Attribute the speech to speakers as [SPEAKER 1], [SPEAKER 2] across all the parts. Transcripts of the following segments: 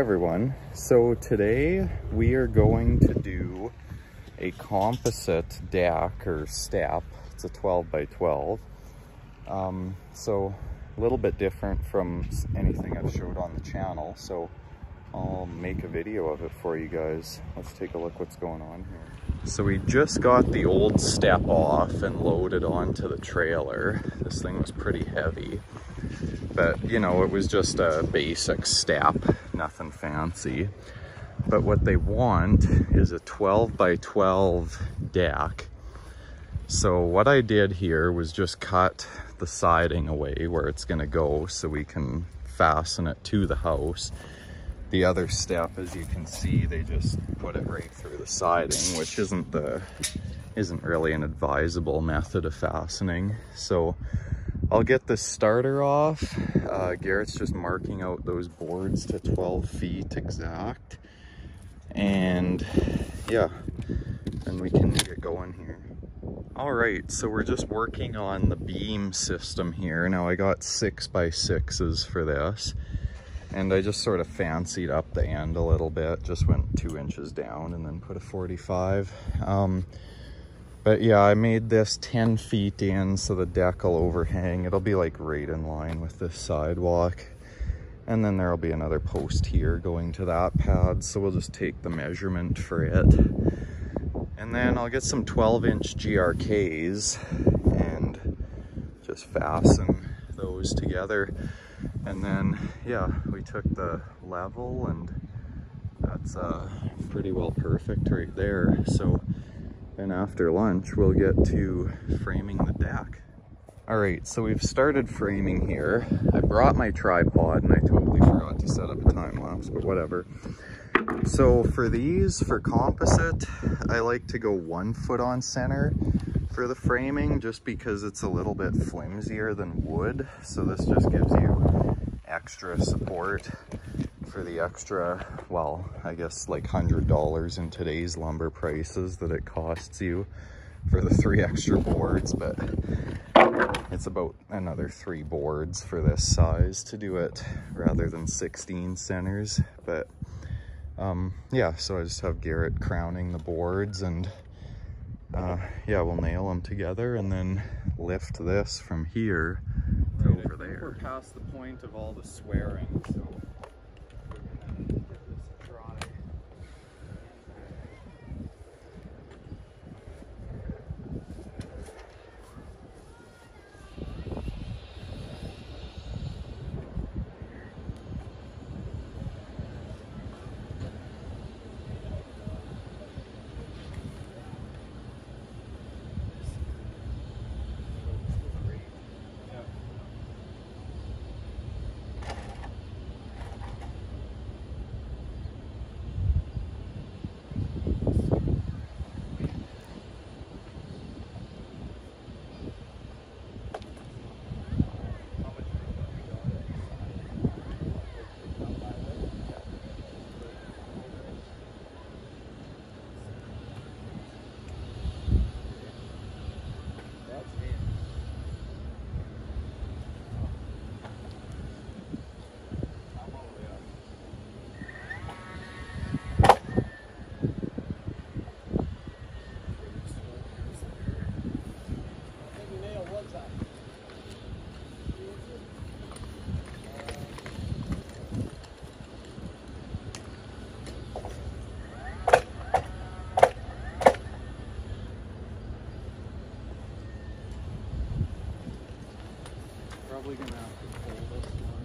[SPEAKER 1] everyone. So today we are going to do a composite deck or step. It's a 12 by 12. Um, so a little bit different from anything I've showed on the channel. So I'll make a video of it for you guys. Let's take a look what's going on here. So we just got the old step off and loaded onto the trailer. This thing was pretty heavy, but you know, it was just a basic step, nothing fancy. But what they want is a 12 by 12 deck. So what I did here was just cut the siding away where it's gonna go so we can fasten it to the house the other step, as you can see, they just put it right through the siding, which isn't the isn't really an advisable method of fastening. So I'll get the starter off. Uh, Garrett's just marking out those boards to 12 feet exact. And yeah, then we can get going here. All right, so we're just working on the beam system here. Now I got six by sixes for this and I just sort of fancied up the end a little bit just went two inches down and then put a 45 um, but yeah I made this 10 feet in so the deck will overhang. It'll be like right in line with this sidewalk. And then there'll be another post here going to that pad so we'll just take the measurement for it. And then I'll get some 12 inch GRKs and just fasten those together. And then yeah we took the level and that's uh, pretty well perfect right there. So then after lunch we'll get to framing the deck. All right so we've started framing here. I brought my tripod and i totally forgot to set up a time lapse but whatever. So for these for composite i like to go one foot on center for the framing just because it's a little bit flimsier than wood. So this just gives you extra support for the extra, well, I guess like $100 in today's lumber prices that it costs you for the three extra boards, but it's about another three boards for this size to do it rather than 16 centers. But um, yeah, so I just have Garrett crowning the boards and uh, yeah, we'll nail them together and then lift this from here to over there. we're past the point of all the swearing, so probably gonna have to pull this one.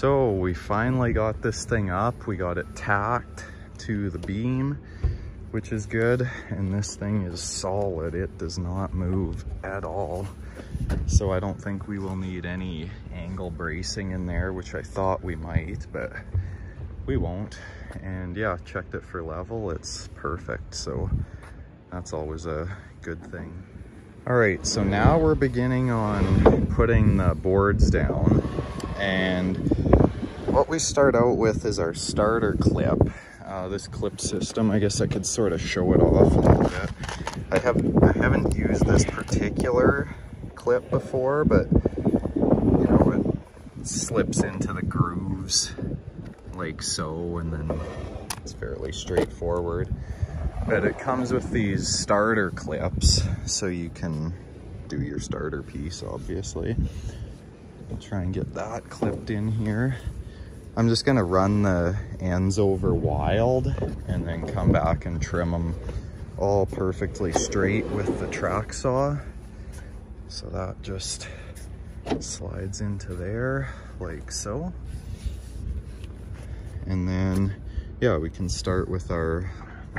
[SPEAKER 1] So we finally got this thing up. We got it tacked. to the beam, which is good. And this thing is solid. It does not move at all. So I don't think we will need any angle bracing in there, which I thought we might, but we won't. And yeah, checked it for level. It's perfect. So that's always a good thing. All right, so now we're beginning on putting the boards down. And what we start out with is our starter clip. Uh, this clip system, I guess I could sort of show it off a little bit. I have I haven't used this particular clip before, but you know, it slips into the grooves like so, and then it's fairly straightforward. But it comes with these starter clips, so you can do your starter piece, obviously. I'll try and get that clipped in here. I'm just gonna run the ends over wild and then come back and trim them all perfectly straight with the track saw. So that just slides into there like so. And then, yeah, we can start with our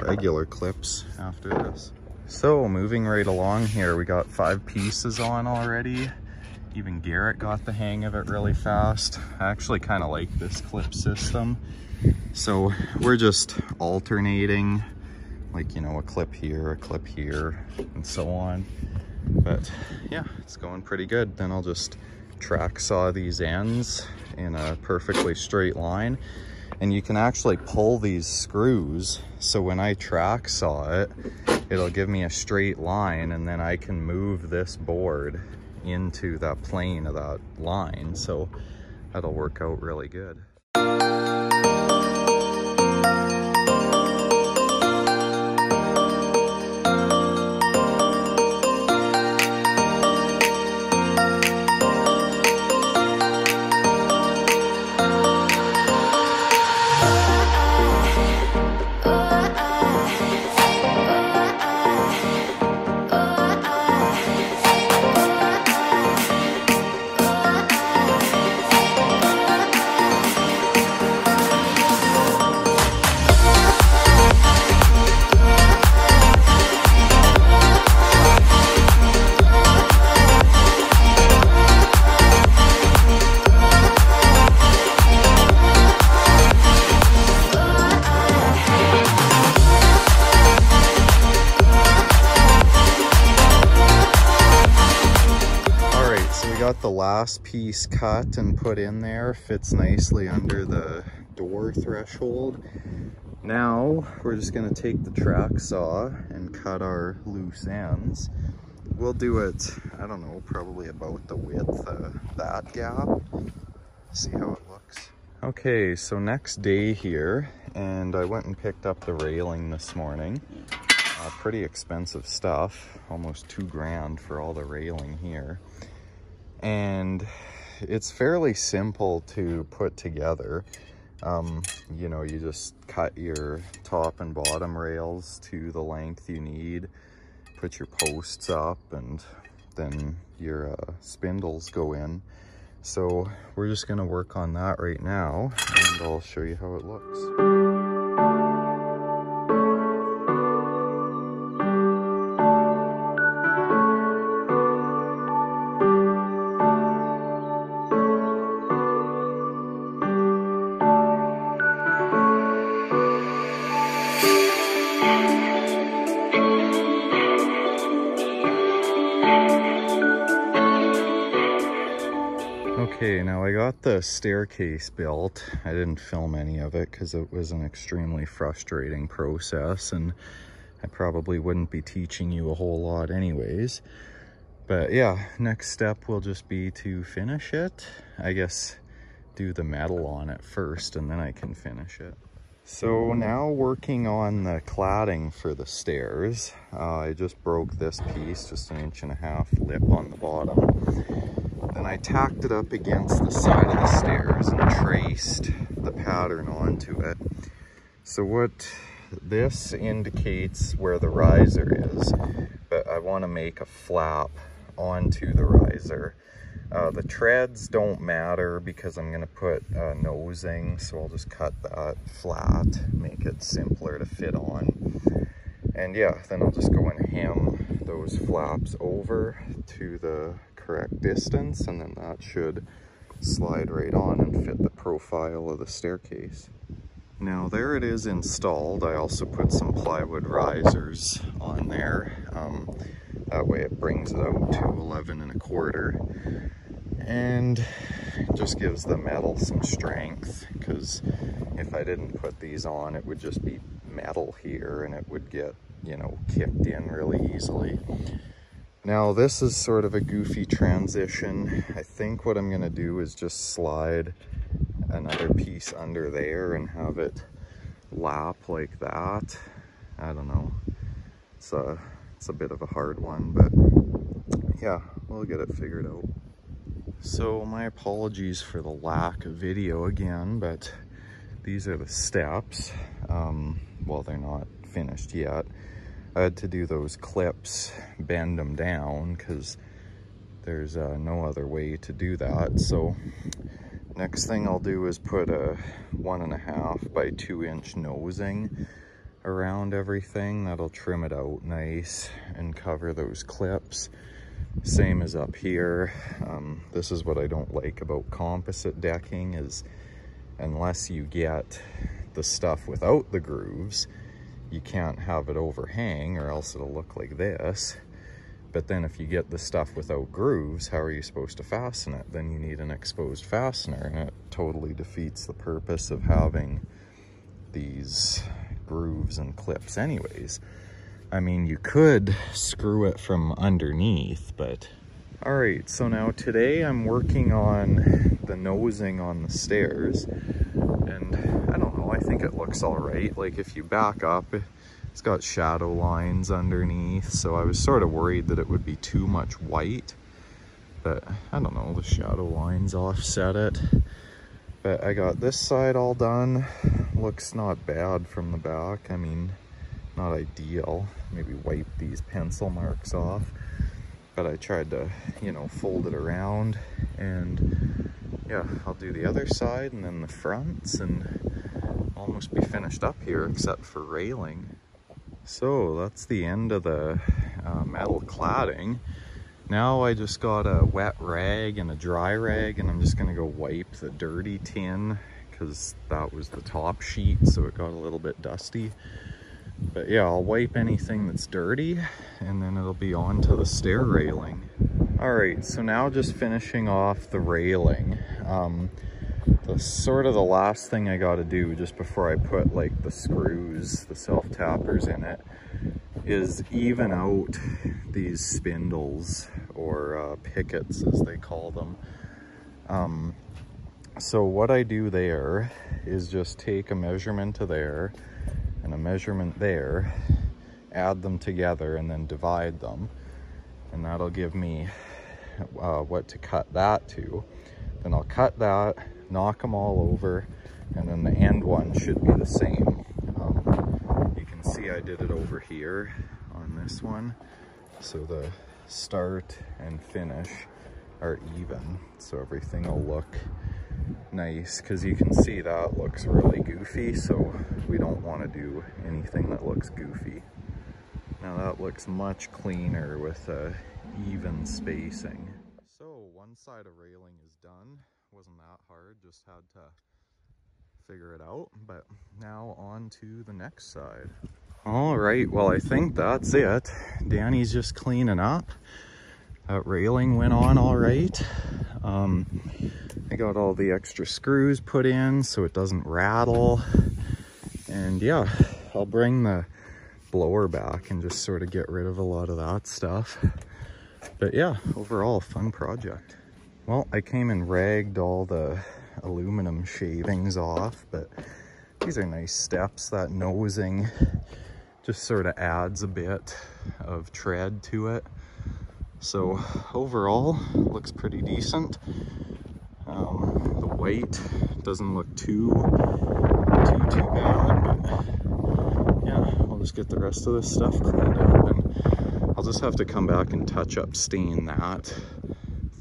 [SPEAKER 1] regular clips after this. So moving right along here, we got five pieces on already. Even Garrett got the hang of it really fast. I actually kind of like this clip system. So we're just alternating like, you know, a clip here, a clip here, and so on. But yeah, it's going pretty good. Then I'll just track saw these ends in a perfectly straight line and you can actually pull these screws so when I track saw it it'll give me a straight line and then I can move this board into that plane of that line so that'll work out really good. Last piece cut and put in there. Fits nicely under the door threshold. Now we're just gonna take the track saw and cut our loose ends. We'll do it, I don't know, probably about the width of that gap. See how it looks. Okay, so next day here, and I went and picked up the railing this morning. Uh, pretty expensive stuff, almost two grand for all the railing here and it's fairly simple to put together. Um, you know, you just cut your top and bottom rails to the length you need, put your posts up, and then your uh, spindles go in. So we're just gonna work on that right now, and I'll show you how it looks. The staircase built. I didn't film any of it because it was an extremely frustrating process and I probably wouldn't be teaching you a whole lot anyways. But yeah, next step will just be to finish it. I guess do the metal on it first and then I can finish it. So now working on the cladding for the stairs. Uh, I just broke this piece, just an inch and a half lip on the bottom and I tacked it up against the side of the stairs and traced the pattern onto it. So what this indicates where the riser is, but I want to make a flap onto the riser. Uh, the treads don't matter because I'm gonna put uh, nosing, so I'll just cut that flat, make it simpler to fit on. And yeah, then I'll just go and hem those flaps over to the correct distance, and then that should slide right on and fit the profile of the staircase. Now there it is installed. I also put some plywood risers on there. Um, that way it brings it out to 11 and a quarter and just gives the metal some strength because if I didn't put these on it would just be metal here and it would get you know kicked in really easily now this is sort of a goofy transition I think what I'm gonna do is just slide another piece under there and have it lap like that I don't know it's a it's a bit of a hard one but yeah we'll get it figured out so my apologies for the lack of video again, but these are the steps. Um, well, they're not finished yet. I had to do those clips, bend them down because there's uh, no other way to do that. So next thing I'll do is put a one and a half by two inch nosing around everything. That'll trim it out nice and cover those clips. Same as up here. Um, this is what I don't like about composite decking is unless you get the stuff without the grooves, you can't have it overhang or else it'll look like this. But then if you get the stuff without grooves, how are you supposed to fasten it? Then you need an exposed fastener and it totally defeats the purpose of having these grooves and clips anyways. I mean, you could screw it from underneath, but... All right, so now today I'm working on the nosing on the stairs. And I don't know, I think it looks all right. Like if you back up, it's got shadow lines underneath. So I was sort of worried that it would be too much white. But I don't know, the shadow lines offset it. But I got this side all done. Looks not bad from the back. I mean, not ideal. Maybe wipe these pencil marks off. But I tried to, you know, fold it around and yeah, I'll do the other side and then the fronts and almost be finished up here except for railing. So that's the end of the uh, metal cladding. Now I just got a wet rag and a dry rag and I'm just gonna go wipe the dirty tin because that was the top sheet so it got a little bit dusty. But yeah, I'll wipe anything that's dirty and then it'll be on to the stair railing. All right, so now just finishing off the railing. Um, the sort of the last thing I got to do just before I put like the screws, the self-tappers in it, is even out these spindles or uh, pickets as they call them. Um, so what I do there is just take a measurement to there and a measurement there, add them together and then divide them. And that'll give me uh, what to cut that to. Then I'll cut that, knock them all over, and then the end one should be the same. Um, you can see I did it over here on this one. So the start and finish are even. So everything will look nice because you can see that looks really goofy so we don't want to do anything that looks goofy now that looks much cleaner with uh, even spacing so one side of railing is done wasn't that hard just had to figure it out but now on to the next side all right well i think that's it danny's just cleaning up that railing went on all right um, I got all the extra screws put in so it doesn't rattle. And yeah, I'll bring the blower back and just sort of get rid of a lot of that stuff. But yeah, overall fun project. Well, I came and ragged all the aluminum shavings off, but these are nice steps. That nosing just sort of adds a bit of tread to it. So overall, looks pretty decent. Um, the white doesn't look too, too, too bad, but yeah, I'll just get the rest of this stuff cleaned up and I'll just have to come back and touch up stain that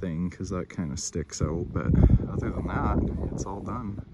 [SPEAKER 1] thing because that kind of sticks out. But other than that, it's all done.